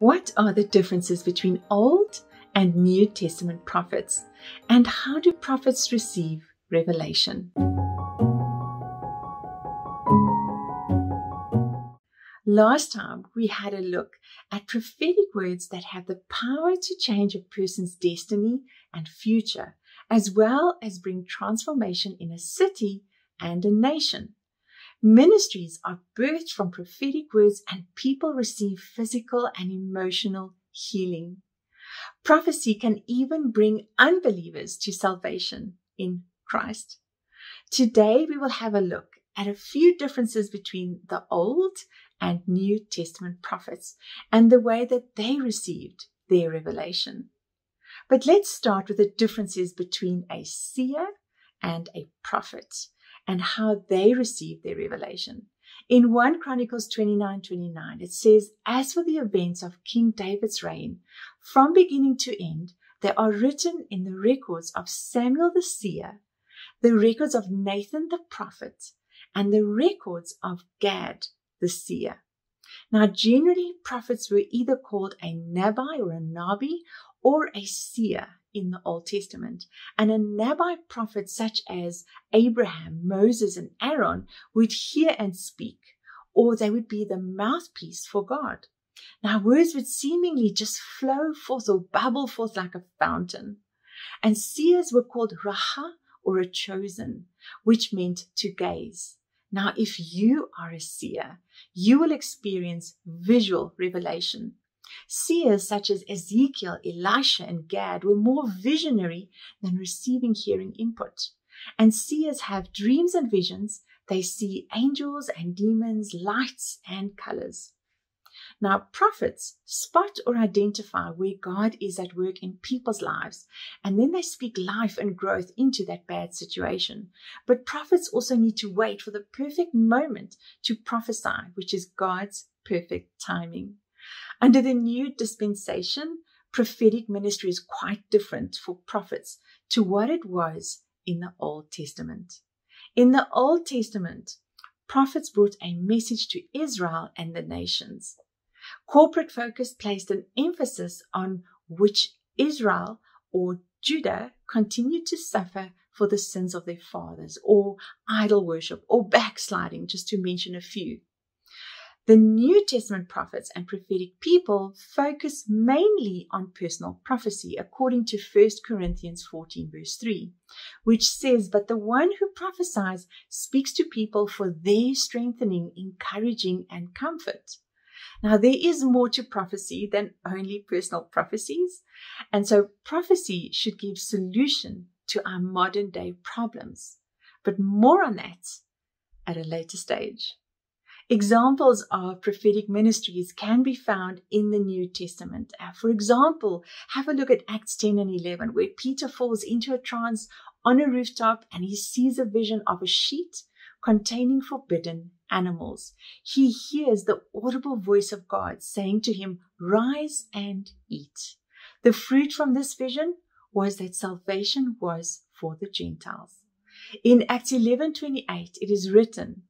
What are the differences between Old and New Testament prophets? And how do prophets receive revelation? Last time we had a look at prophetic words that have the power to change a person's destiny and future, as well as bring transformation in a city and a nation. Ministries are birthed from prophetic words and people receive physical and emotional healing. Prophecy can even bring unbelievers to salvation in Christ. Today we will have a look at a few differences between the Old and New Testament prophets and the way that they received their revelation. But let's start with the differences between a seer and a prophet and how they received their revelation. In 1 Chronicles 29 29, it says, As for the events of King David's reign, from beginning to end, they are written in the records of Samuel the seer, the records of Nathan the prophet, and the records of Gad the seer. Now, generally, prophets were either called a Nabi or a Nabi or a seer in the Old Testament. And a Nabi prophet such as Abraham, Moses, and Aaron would hear and speak, or they would be the mouthpiece for God. Now, words would seemingly just flow forth or bubble forth like a fountain. And seers were called Raha or a chosen, which meant to gaze. Now, if you are a seer, you will experience visual revelation. Seers such as Ezekiel, Elisha, and Gad were more visionary than receiving hearing input. And seers have dreams and visions. They see angels and demons, lights and colors. Now, prophets spot or identify where God is at work in people's lives, and then they speak life and growth into that bad situation. But prophets also need to wait for the perfect moment to prophesy, which is God's perfect timing. Under the new dispensation, prophetic ministry is quite different for prophets to what it was in the Old Testament. In the Old Testament, prophets brought a message to Israel and the nations. Corporate focus placed an emphasis on which Israel or Judah continued to suffer for the sins of their fathers, or idol worship, or backsliding, just to mention a few. The New Testament prophets and prophetic people focus mainly on personal prophecy, according to 1 Corinthians 14, verse 3, which says, But the one who prophesies speaks to people for their strengthening, encouraging, and comfort. Now, there is more to prophecy than only personal prophecies. And so, prophecy should give solution to our modern day problems. But more on that at a later stage. Examples of prophetic ministries can be found in the New Testament. Uh, for example, have a look at Acts 10 and 11, where Peter falls into a trance on a rooftop and he sees a vision of a sheet containing forbidden animals. He hears the audible voice of God saying to him, Rise and eat. The fruit from this vision was that salvation was for the Gentiles. In Acts 11:28 it is written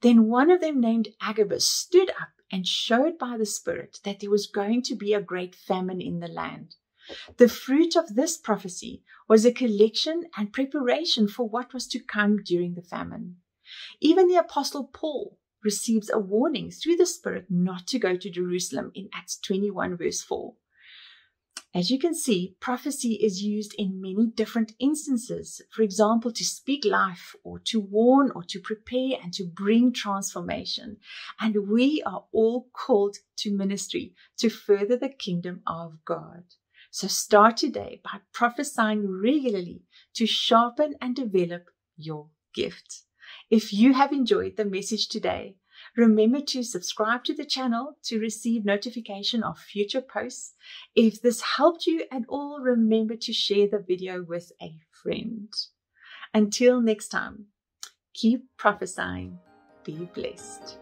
then one of them, named Agabus, stood up and showed by the Spirit that there was going to be a great famine in the land. The fruit of this prophecy was a collection and preparation for what was to come during the famine. Even the Apostle Paul receives a warning through the Spirit not to go to Jerusalem in Acts 21, verse 4. As you can see, prophecy is used in many different instances. For example, to speak life or to warn or to prepare and to bring transformation. And we are all called to ministry to further the kingdom of God. So start today by prophesying regularly to sharpen and develop your gift. If you have enjoyed the message today, Remember to subscribe to the channel to receive notification of future posts. If this helped you at all, remember to share the video with a friend. Until next time, keep prophesying. Be blessed.